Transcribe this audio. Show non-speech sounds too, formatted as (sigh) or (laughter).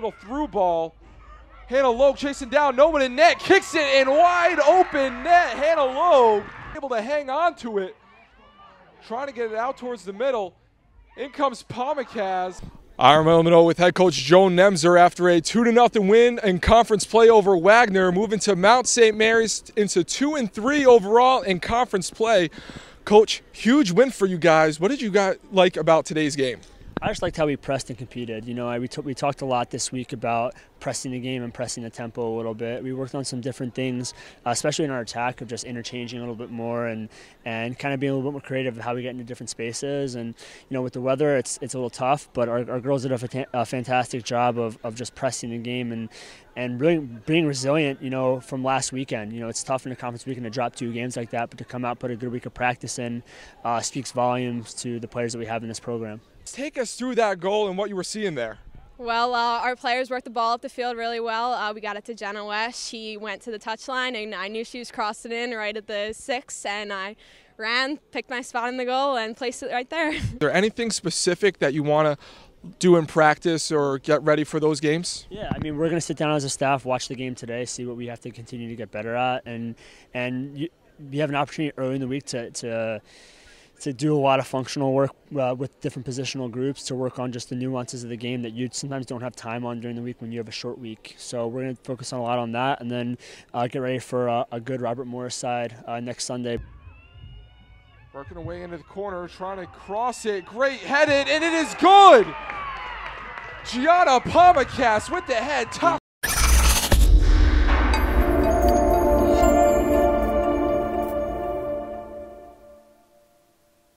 Little through ball. Hannah Logue chasing down, no one in net, kicks it in wide open net. Hannah Logue able to hang on to it, trying to get it out towards the middle. In comes Pomacaz. Iron Monroe with head coach Joe Nemzer after a 2 0 win in conference play over Wagner, moving to Mount St. Mary's into 2 and 3 overall in conference play. Coach, huge win for you guys. What did you guys like about today's game? I just liked how we pressed and competed. You know, I, we, we talked a lot this week about pressing the game and pressing the tempo a little bit. We worked on some different things, uh, especially in our attack of just interchanging a little bit more and and kind of being a little bit more creative of how we get into different spaces. And you know, with the weather, it's it's a little tough, but our, our girls did a, a fantastic job of, of just pressing the game and and really being resilient. You know, from last weekend. You know, it's tough in a conference weekend to drop two games like that, but to come out, put a good week of practice in, uh, speaks volumes to the players that we have in this program. Take us through that goal and what you were seeing there. Well, uh, our players worked the ball up the field really well. Uh, we got it to Jenna West. She went to the touchline, and I knew she was crossing in right at the six, and I ran, picked my spot in the goal, and placed it right there. (laughs) Is there anything specific that you want to do in practice or get ready for those games? Yeah, I mean, we're going to sit down as a staff, watch the game today, see what we have to continue to get better at, and and you, you have an opportunity early in the week to to to do a lot of functional work uh, with different positional groups to work on just the nuances of the game that you sometimes don't have time on during the week when you have a short week. So we're going to focus on a lot on that and then uh, get ready for a, a, good Robert Morris side uh, next Sunday. Working away into the corner, trying to cross it. Great headed, and it is good. Gianna Pomacaz with the head, top